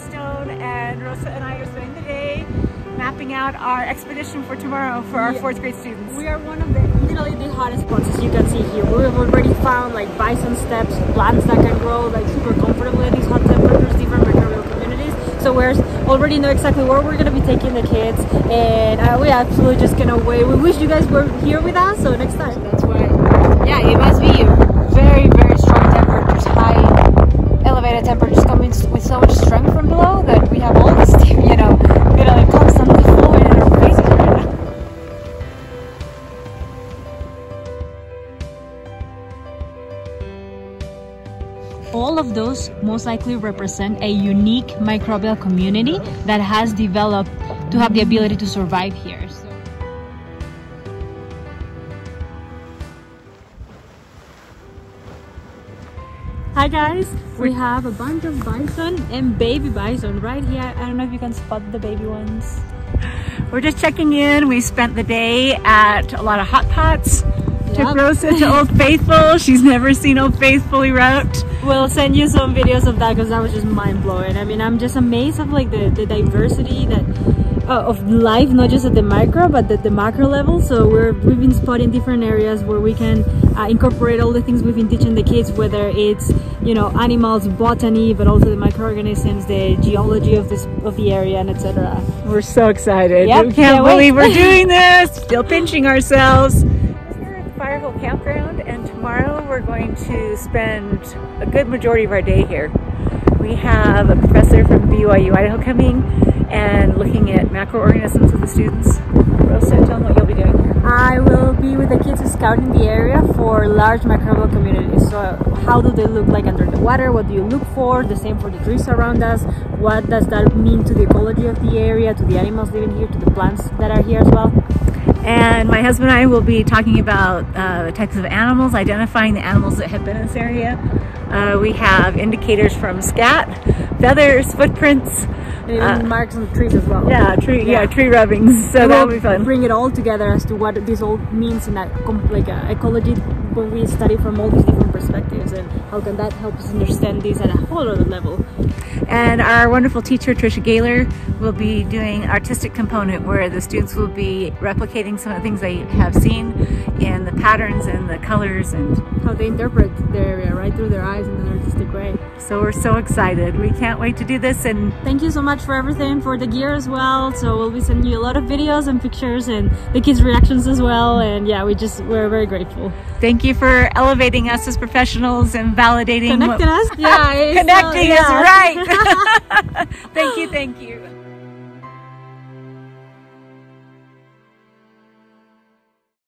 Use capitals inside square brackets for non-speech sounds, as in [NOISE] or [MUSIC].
Yellowstone and Rosa and I are spending the day mapping out our expedition for tomorrow for our yeah. fourth grade students. We are one of the literally the hottest spots as you can see here. We've already found like bison steps, plants that can grow like super comfortably at these hot temperatures, different microbial communities. So we already know exactly where we're gonna be taking the kids and uh, we absolutely just gonna wait. We wish you guys were here with us, so next time. That's why. Yeah, it must be All of those most likely represent a unique microbial community that has developed to have the ability to survive here. So- Hi guys, we have a bunch of bison and baby bison right here. I don't know if you can spot the baby ones. We're just checking in. We spent the day at a lot of hot pots. Took Rosa to Old [LAUGHS] Faithful. She's never seen Old Faithful erupt. We'll send you some videos of that because that was just mind blowing. I mean, I'm just amazed of like the, the diversity that uh, of life, not just at the micro but the, the macro level. So we're we've been spotting different areas where we can uh, incorporate all the things we've been teaching the kids, whether it's you know animals, botany, but also the microorganisms, the geology of this of the area, and etc. We're so excited. Yep, we can't can't wait. believe we're doing [LAUGHS] this. Still pinching ourselves. We're at the Firehole Campground, and tomorrow we're going to spend a good majority of our day here. We have a professor from BYU Idaho coming and looking at macroorganisms with the students. Rosa, tell them what you'll be doing. I will be with the kids scouting the area for large microbial communities. So how do they look like under the water? What do you look for? The same for the trees around us. What does that mean to the ecology of the area, to the animals living here, to the plants that are here as well? And my husband and I will be talking about uh, the types of animals, identifying the animals that have been in this area. Uh, we have indicators from scat, feathers, footprints, And even Uh, marks on the trees as well. yeah, tree, yeah, Yeah. tree rubbings. So that'll be fun. Bring it all together as to what this all means in that like uh, ecology when we study from all these different perspectives and how can that help us understand this at a whole other level. And our wonderful teacher, Trisha Gaylor, will be doing artistic component where the students will be replicating some of the things they have seen in the patterns and the colors. And How they interpret the area right through their eyes in an artistic way. so we're so excited. We can't wait to do this. And Thank you so much for everything, for the gear as well. So we'll be sending you a lot of videos and pictures and the kids' reactions as well. And yeah, we just, we're very grateful. thank you for elevating us as professionals and validating what- Connecting us? [LAUGHS] Yeah. connecting yeah. is right. [LAUGHS] [LAUGHS] thank you, thank you.